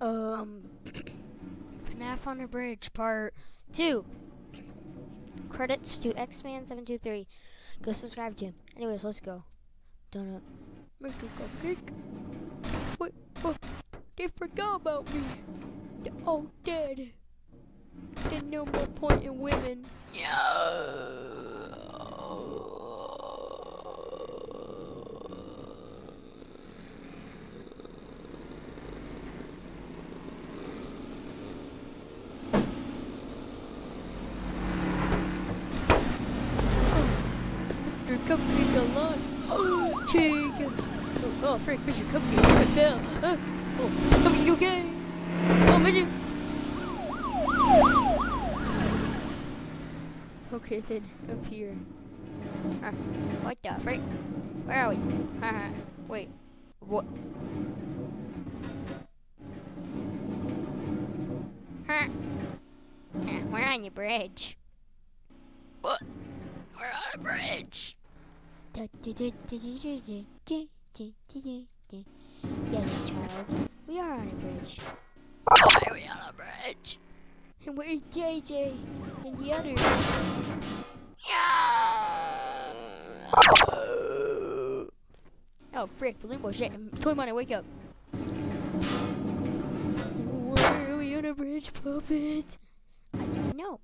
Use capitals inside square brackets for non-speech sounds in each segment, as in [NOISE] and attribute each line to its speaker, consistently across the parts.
Speaker 1: Um, FNAF on a Bridge Part 2. Credits to X-Man723. Go subscribe to him. Anyways, let's go. Donut. Make. Wait, oh, they forgot about me. They're all dead. There's no more point in women. Your cupcake a lot. Oh, chicken. Oh, oh frick, Mr. Cupcake, you fell. Uh, oh, cupcake, okay? Oh, Mr. Okay, then, up here. Ah, what the frick? Where are we? Haha, wait. What? Huh? We're on the bridge. What? We're on a bridge. Yes, child. We are on a bridge. Why are we on a bridge? And where's JJ and the others? Oh, frick, Balloon boy shit. Toy Bonnie, wake up. Why are we on a bridge, puppet? I don't know.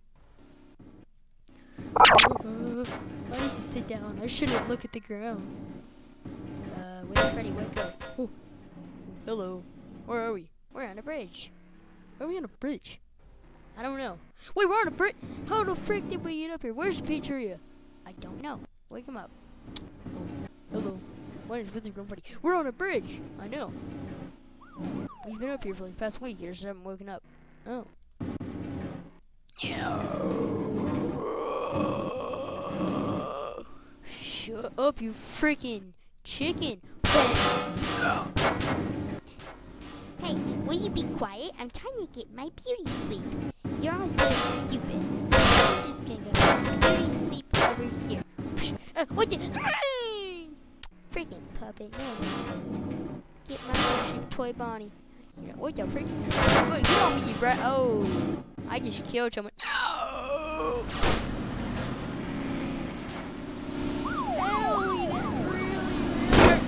Speaker 1: Uh, I need to sit down. I shouldn't look at the ground. Uh, wait, Freddy, wake up. Oh. Hello. Where are we? We're on a bridge. Are we on a bridge? I don't know. Wait, we're on a bridge. How the frick did we get up here? Where's the pizzeria? I don't know. Wake him up. Oh, hello. My name's Wizard Grumpy. We're on a bridge. I know. We've been up here for like the past week. You just haven't woken up. Oh. Shut up, you freaking chicken.
Speaker 2: Hey, will you be quiet? I'm trying to get my beauty sleep. You're always so stupid. I'm just gonna go beauty sleep over here.
Speaker 1: Uh, what the?
Speaker 2: Freaking puppet.
Speaker 1: No. Get my cheap toy Bonnie. You what the? Wait, get on me, brat. Oh. I just killed someone. No! Owie, that really, really hurt.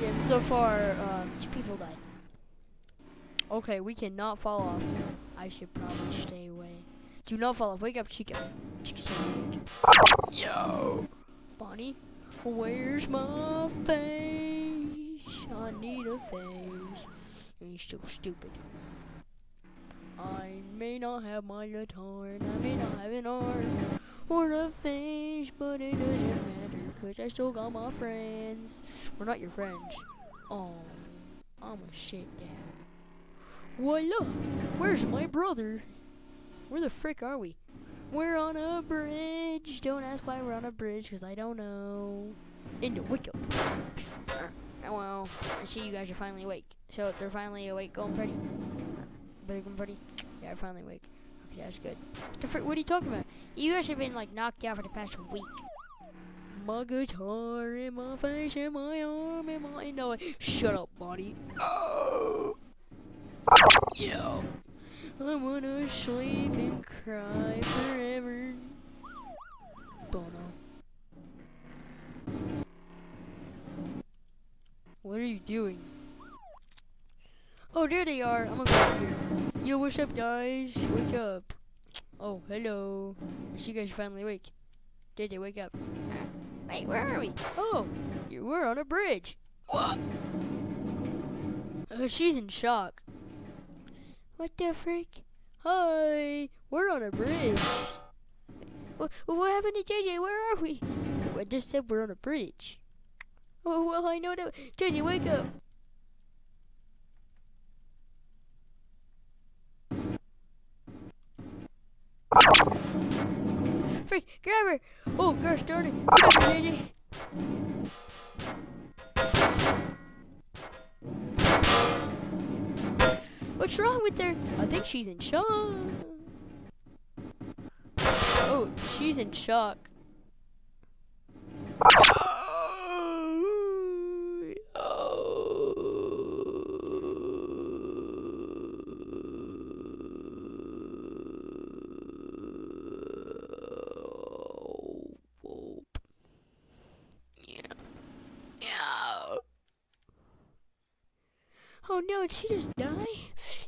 Speaker 1: Yeah, so far, um, two people died. Okay, we cannot fall off. I should probably stay away. Do not fall off. Wake up, Chica. Chica's. Yo! Bonnie, where's my face? I need a face. You're so stupid. I may not have my guitar, and I may not have an arm or a face, but it doesn't matter, cause I still got my friends. We're not your friends. Oh, I'm a shit dad. Voila! Where's my brother? Where the frick are we? We're on a bridge. Don't ask why we're on a bridge, because I don't know. Into up. Oh well, I see you guys are finally awake. So they're finally awake, going pretty. Better going pretty. Yeah, finally awake. Okay, that's good. What are you talking about? You guys have been like knocked out for the past week. My guitar in my face, in my arm, in my no. Shut up, buddy. Oh. Yo. I wanna sleep and cry forever. Bono. What are you doing? Oh, there they are. I'm gonna go here. Yo, what's up, guys? Wake up. Oh, hello. See you guys finally awake. Did they wake up? Wait, where are we? Oh, you were on a bridge. What? Uh, she's in shock. What the freak? Hi, we're on a bridge. What, what happened to JJ? Where are we? I just said we're on a bridge. Oh, well, I know that. JJ, wake up. Frick, grab her. Oh, gosh darn it. Get up, JJ. What's wrong with her? I think she's in shock. Oh, she's in shock. Ah. Oh no, did she just die?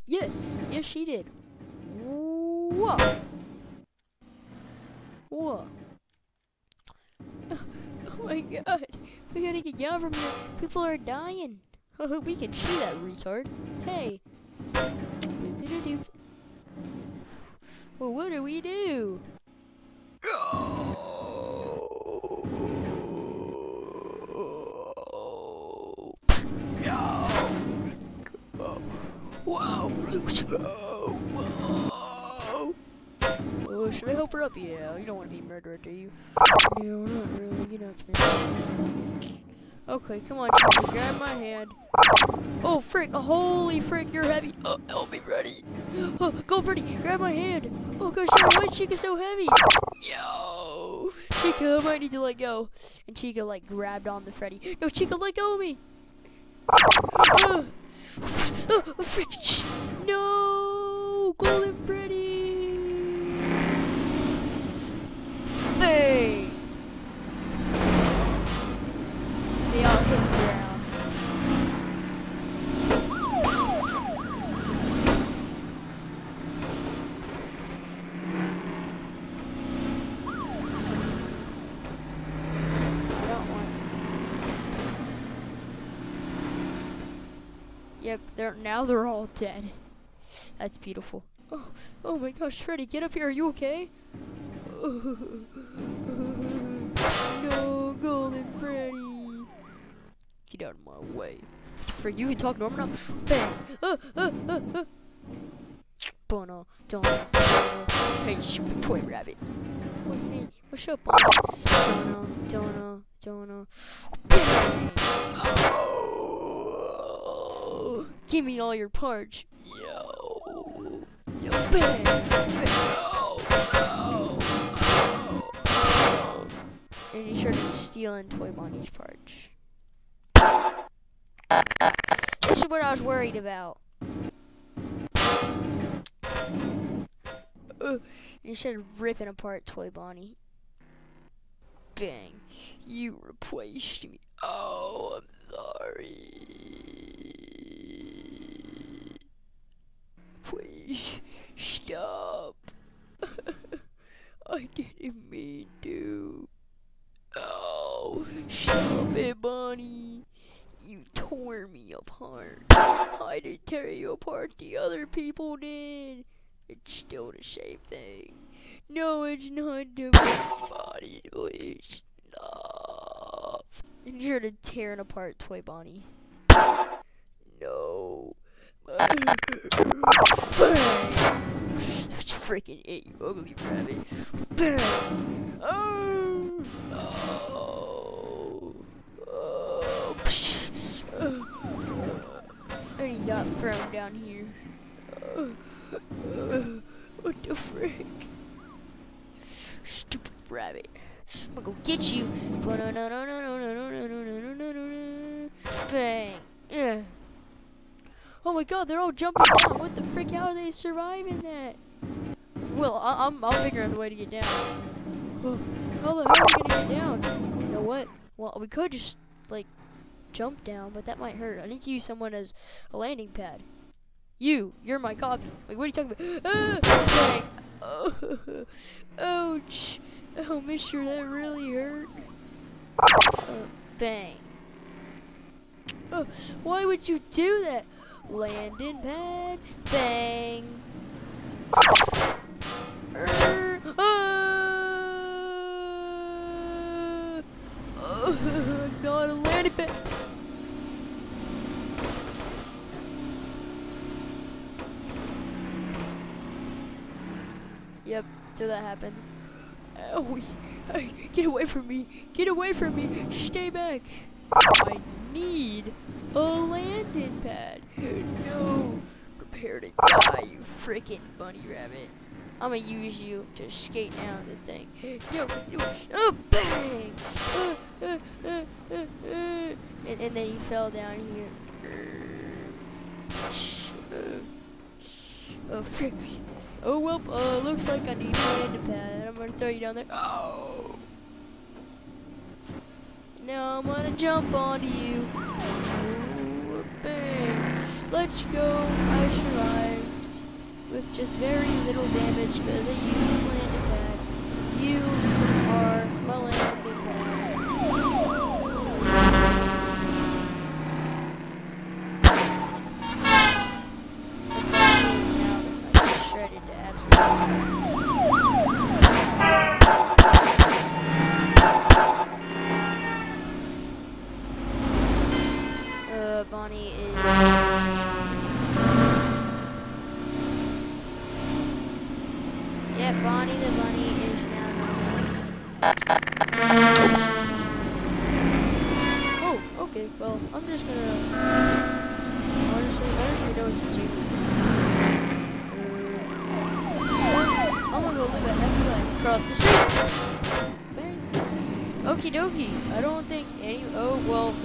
Speaker 1: Yes, yes she did. Whoa. Whoa. Oh my god. We gotta get down from here. People are dying. [LAUGHS] we can see that retard. Hey. Well, what do we do? Wow. Oh, should I help her up? Yeah, you don't want to be murdered, do you? No, not really. Get up there. Okay, come on, Chica, grab my hand. Oh, frick. Holy frick, you're heavy. Oh, help me, Freddy. Oh, go, Freddy. Grab my hand. Oh, gosh, why is Chica so heavy? Yo. Chica, I might need to let go. And Chica, like, grabbed on the Freddy. No, Chica, let go of me. Uh, oh, frick. No. Golden Freddy. Hey. They all hit the ground. I don't want. Yep, they're now they're all dead. That's beautiful. Oh, oh my gosh, Freddy, get up here. Are you okay? [LAUGHS] no, Golden Freddy. Get out of my way. For you can talk normal now. Bang. Uh, uh, uh. Bono, Dono. Hey, stupid toy rabbit. Oh, hey, what's up, Bono? Dono, Dono, Dono. Bang. Oh. Give me all your parts. Yo. Yo, bang. bang. Oh, oh. And he started stealing Toy Bonnie's parts. This is what I was worried about. Uh, he started ripping apart Toy Bonnie. Bang. You replaced me. Oh, I'm sorry. Please stop. [LAUGHS] I didn't mean to. Oh, stop it, Bonnie. You tore me apart. I didn't tear you apart, the other people did. It's still the same thing. No, it's not the Bonnie. Please stop. You're to tearing apart Toy Bonnie. Freaking ate you ugly rabbit. Oh! Oh! Oh! And he got thrown down here. What the frick? Stupid rabbit. I'm gonna go get you. Bang. Yeah. Oh my god, they're all jumping down. What the frick? How are they surviving that? Well, I I'm, I'm figuring a way to get down. Oh, how the hell are we gonna get down? You know what? Well, we could just, like, jump down, but that might hurt. I need to use someone as a landing pad. You, you're my copy. Like, what are you talking about? [LAUGHS] Ah. Oh, [LAUGHS] ouch. Oh, mister, that really hurt. Uh, bang. Oh, why would you do that? Landing pad. Bang. Er. Oh, [LAUGHS] not a landing pad. Yep, did that happen? Hey, Get away from me! Get away from me! Stay back! I need a landing pad. No! Prepare to die, you frickin' bunny rabbit. I'm gonna use you to skate down the thing. No, no, oh, bang! Uh, uh, uh. And, and then he fell down here. Oh, frick. Oh, well, uh, looks like I need my end pad. I'm gonna throw you down there. Oh! Now I'm gonna jump onto you. Let's go. I survived. With just very little damage because I used landing pad. You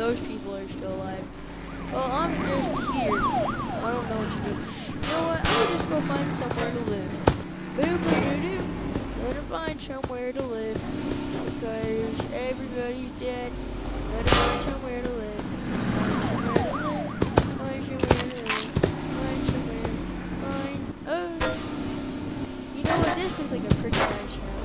Speaker 1: those people are still alive. Well, I'm just here. I don't know what to do. You know what? Gonna just go find somewhere to live. Boom, boom, doo. Gonna find somewhere to live. Because everybody's dead. Gonna find somewhere to live. This looks like a pretty nice house.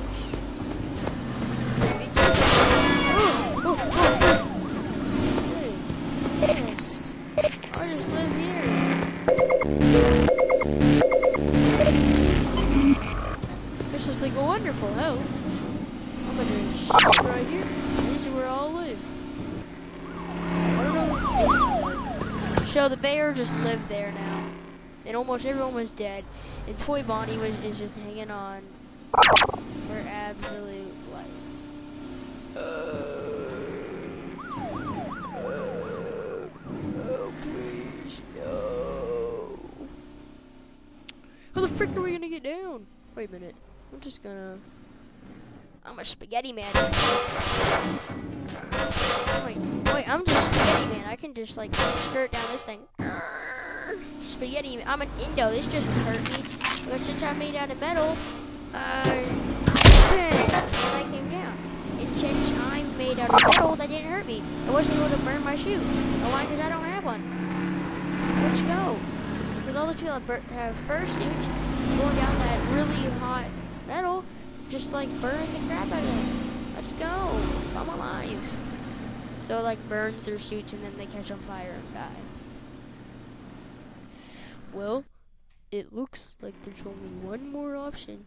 Speaker 1: Wonderful house. I'm gonna sit right here. This is where I'll live. So the bear just lived there now. And almost everyone was dead. And Toy Bonnie was is just hanging on for absolute life. Oh, please, no. How the frick are we gonna get down? Wait a minute. I'm just gonna. I'm a spaghetti man. Wait, wait, I'm just spaghetti man. I can just like skirt down this thing. Spaghetti man. I'm an Indo. This doesn't hurt me. But since I'm made out of metal, uh, and I came down. And since I'm made out of metal, that didn't hurt me. I wasn't able to burn my shoe. Oh, why? Because I don't have one. Let's go. Because all the people bur- have fursuits going down that really hot metal, just like burn the crap out of them. Let's go. I'm alive. So it like burns their suits and then they catch on fire and die. Well, it looks like there's only one more option.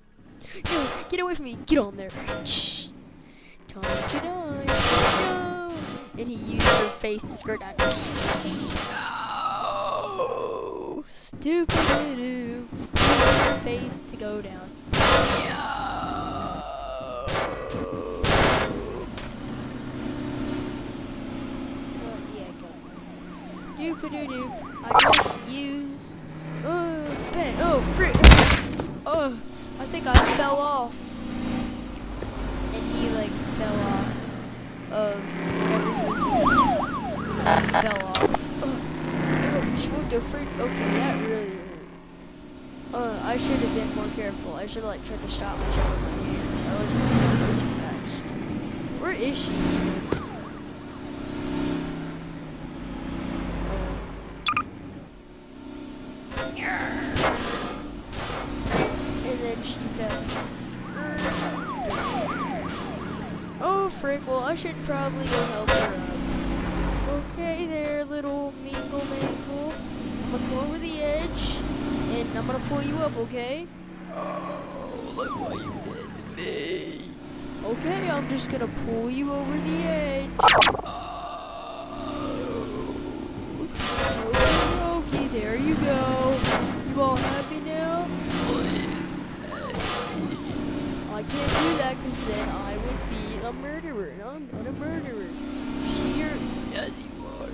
Speaker 1: No, get away from me. Get on there. Shh. Time to die. No. And he used her face to skirt down. No. Doo doo. Her face to go down. Used. Oh. Oh, frick. Oh, I think I fell off. And he, like, fell off of whatever he was doing. Fell off. Oh, oh, smoked a freak. Okay, that really. I should have been more careful. I should have, like, tried to stop myself with my hands. I was too fast. Where is she? Oh. And then she fell. Oh, frick. Well, I should probably go help her up. Okay there, little mingle mangle. I'm gonna come over the edge, and I'm gonna pull you up, okay?
Speaker 3: Oh, look what you did to me.
Speaker 1: Okay, I'm just gonna pull you over the edge.
Speaker 3: Oh,
Speaker 1: Okay, there you go. You all happy now?
Speaker 3: please.
Speaker 1: I can't do that because then I would be a murderer. I'm not a murderer. Sheer.
Speaker 3: Yes, you are.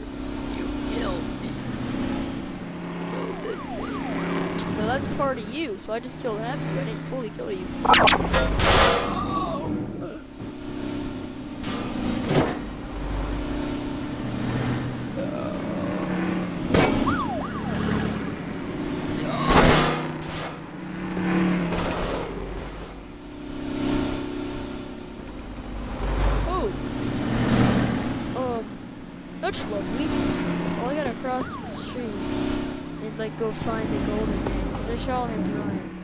Speaker 3: You killed me. Killed this thing.
Speaker 1: No, that's part of you, so I just killed half of you. I didn't fully kill you.
Speaker 3: Oh.
Speaker 1: That's lovely. Well, I gotta cross the street and like go find the golden saw him running.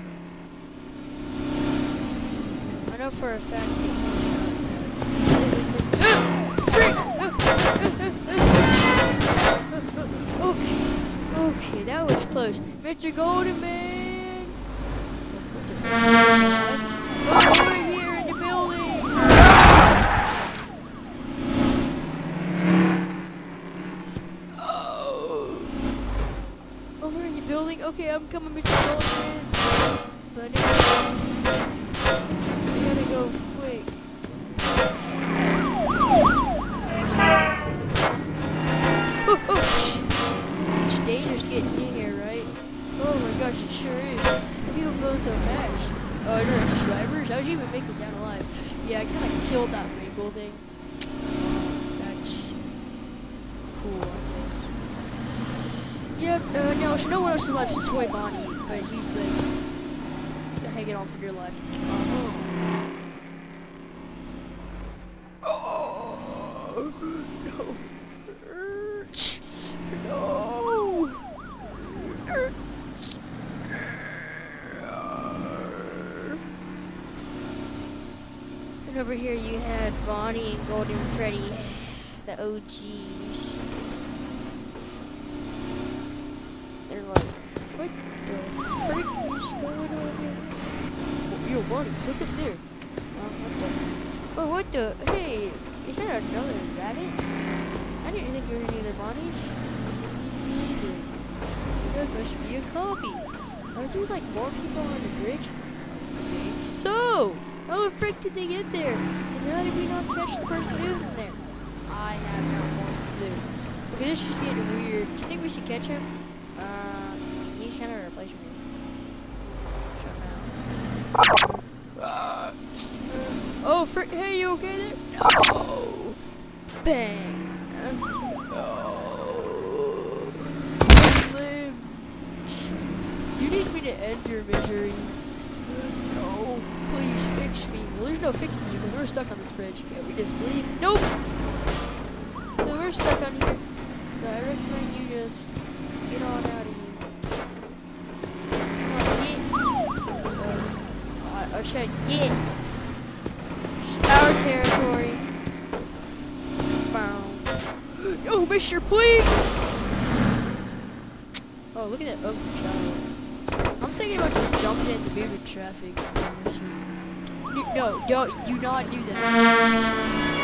Speaker 1: I know for a fact Okay, okay, that was close. Mr. Golden Man! Over here in the building! Oh. Over in the building? Okay, I'm coming. Golden Man. But anyway, I gotta go quick. Oh, oh. It's dangerous getting in here, right? Oh my gosh, it sure is. People going so fast. Oh, you're any survivors? How'd you even make it down alive? Yeah, I kind of killed that rainbow thing. That's cool. I think. Yep, no, one else is since Toy Bonnie, but he's like hanging on for dear life. Oh, no. No. And over here you had Bonnie and Golden Freddy, the OGs. They're like, what the frick is going on here? Oh, yo, Bonnie, look up there. Oh, what the? What the? Hey, is that another rabbit? I didn't think you were. Me neither. There must be a copy. Are there like more people on the bridge? So. How the frick did they get there? And how did we not catch the person who was in there? I have not one clue. Okay, this is getting weird. Do you think we should catch him? Uh, he's kind of a replacement. Uh, oh! Hey, you okay there? No. Bang. No. Slim. Do you need me to end your misery? No. Please fix me. Well, there's no fixing you because we're stuck on this bridge. Can't we just leave? Nope. So we're stuck on here. So I recommend you just get on out of here. Come on, get. I get. Our territory. Bow. [GASPS] Oh, Mister, please. Oh, look at that ugly child. I'm thinking about just jumping in the moving traffic. No, don't do not do that.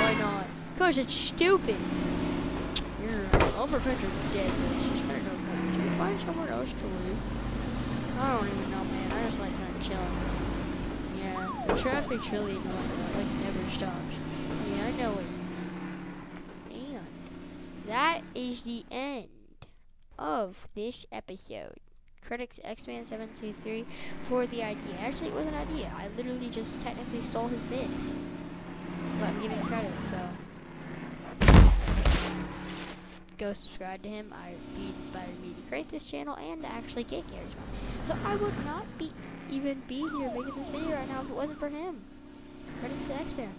Speaker 1: Why not? Cause it's stupid. You're her from dead, but she's gonna go. Find somewhere else to live? I don't even know, man. I just like of chilling. Yeah, the traffic's really annoying. though. Like never stops. Yeah, I know what you mean. And that is the end of this episode. Critics X-Man 723 for the idea. Actually, it was an idea. I literally just technically stole his vid. But I'm giving credit, so. Go subscribe to him. I he inspired me to create this channel and actually get Garry's Mod. So I would not be even be here making this video right now if it wasn't for him. Credits to X-Man.